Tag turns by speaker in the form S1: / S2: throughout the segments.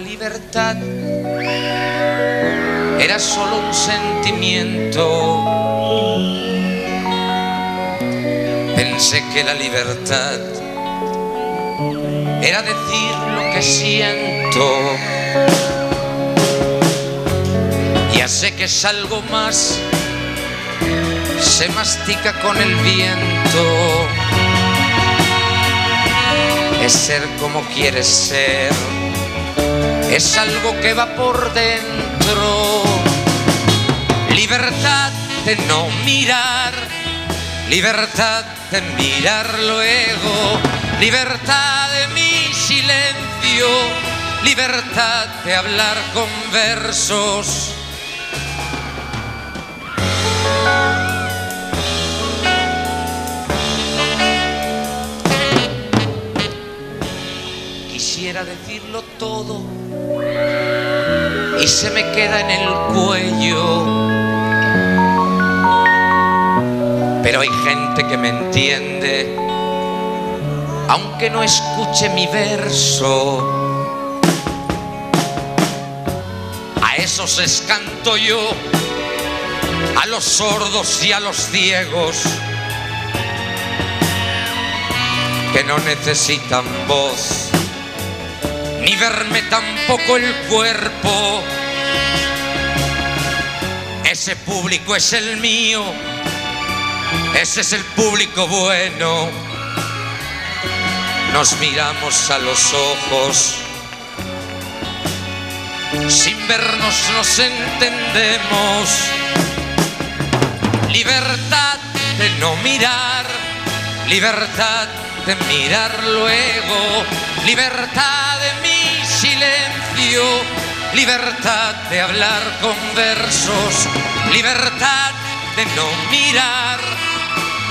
S1: libertad era solo un sentimiento. Pensé que la libertad era decir lo que siento. Ya sé que es algo más, se mastica con el viento. Es ser como quieres ser, es algo que va por dentro. Libertad de no mirar, libertad de mirar luego, libertad de mi silencio, libertad de hablar con versos. Quisiera decirlo todo y se me queda en el cuello. Pero hay gente que me entiende, aunque no escuche mi verso. A esos les canto yo, a los sordos y a los ciegos, que no necesitan voz, ni verme tampoco el cuerpo. Ese público es el mío ese es el público bueno. Nos miramos a los ojos. Sin vernos nos entendemos. Libertad de no mirar. Libertad de mirar luego. Libertad Libertad de hablar con versos. Libertad de no mirar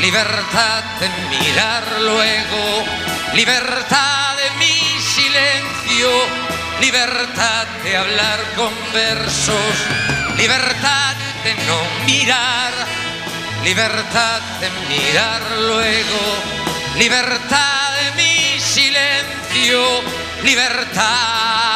S1: libertad de mirar luego, libertad de mi silencio, libertad de hablar con versos, libertad de no mirar, libertad de mirar luego, libertad de mi silencio, libertad